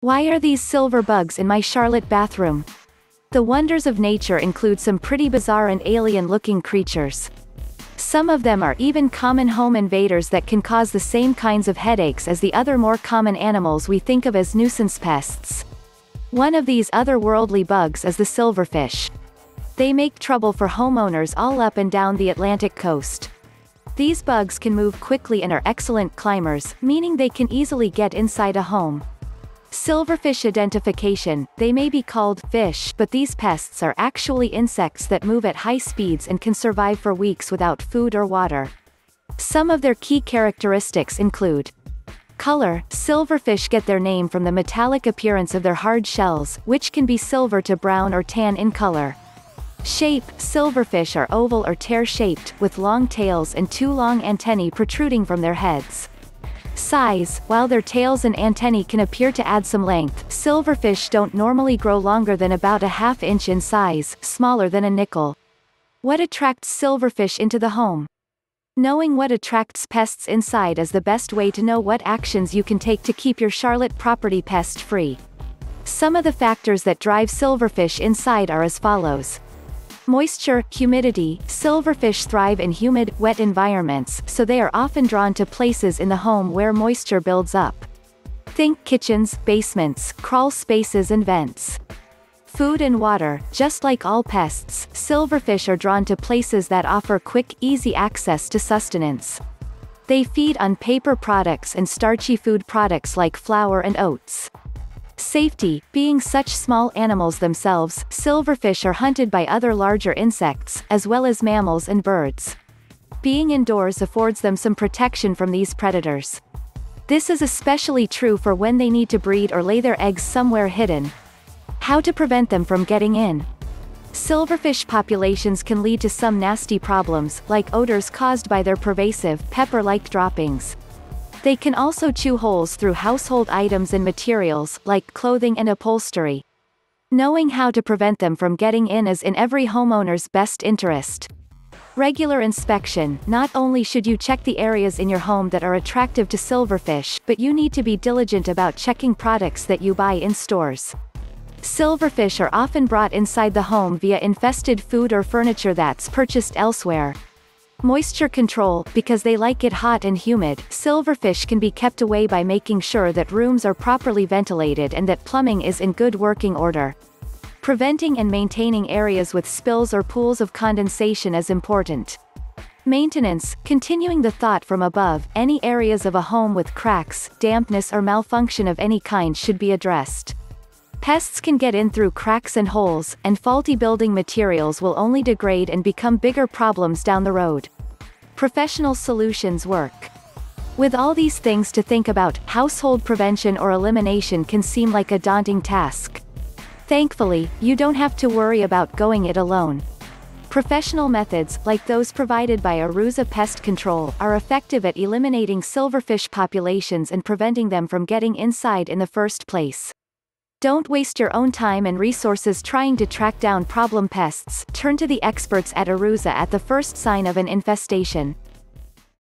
Why are these silver bugs in my Charlotte bathroom? The wonders of nature include some pretty bizarre and alien-looking creatures. Some of them are even common home invaders that can cause the same kinds of headaches as the other more common animals we think of as nuisance pests. One of these otherworldly bugs is the silverfish. They make trouble for homeowners all up and down the Atlantic coast. These bugs can move quickly and are excellent climbers, meaning they can easily get inside a home. Silverfish identification, they may be called fish but these pests are actually insects that move at high speeds and can survive for weeks without food or water. Some of their key characteristics include Color, silverfish get their name from the metallic appearance of their hard shells, which can be silver to brown or tan in color. Shape, silverfish are oval or tear-shaped, with long tails and two long antennae protruding from their heads. Size, while their tails and antennae can appear to add some length, silverfish don't normally grow longer than about a half inch in size, smaller than a nickel. What attracts silverfish into the home? Knowing what attracts pests inside is the best way to know what actions you can take to keep your Charlotte property pest-free. Some of the factors that drive silverfish inside are as follows. Moisture, humidity, silverfish thrive in humid, wet environments, so they are often drawn to places in the home where moisture builds up. Think kitchens, basements, crawl spaces and vents. Food and water, just like all pests, silverfish are drawn to places that offer quick, easy access to sustenance. They feed on paper products and starchy food products like flour and oats. Safety, being such small animals themselves, silverfish are hunted by other larger insects, as well as mammals and birds. Being indoors affords them some protection from these predators. This is especially true for when they need to breed or lay their eggs somewhere hidden. How to prevent them from getting in? Silverfish populations can lead to some nasty problems, like odors caused by their pervasive, pepper-like droppings. They can also chew holes through household items and materials, like clothing and upholstery. Knowing how to prevent them from getting in is in every homeowner's best interest. Regular inspection, not only should you check the areas in your home that are attractive to silverfish, but you need to be diligent about checking products that you buy in stores. Silverfish are often brought inside the home via infested food or furniture that's purchased elsewhere. Moisture control, because they like it hot and humid, silverfish can be kept away by making sure that rooms are properly ventilated and that plumbing is in good working order. Preventing and maintaining areas with spills or pools of condensation is important. Maintenance, continuing the thought from above, any areas of a home with cracks, dampness or malfunction of any kind should be addressed. Pests can get in through cracks and holes, and faulty building materials will only degrade and become bigger problems down the road. Professional solutions work. With all these things to think about, household prevention or elimination can seem like a daunting task. Thankfully, you don't have to worry about going it alone. Professional methods, like those provided by Aruza Pest Control, are effective at eliminating silverfish populations and preventing them from getting inside in the first place. Don't waste your own time and resources trying to track down problem pests, turn to the experts at Aruza at the first sign of an infestation.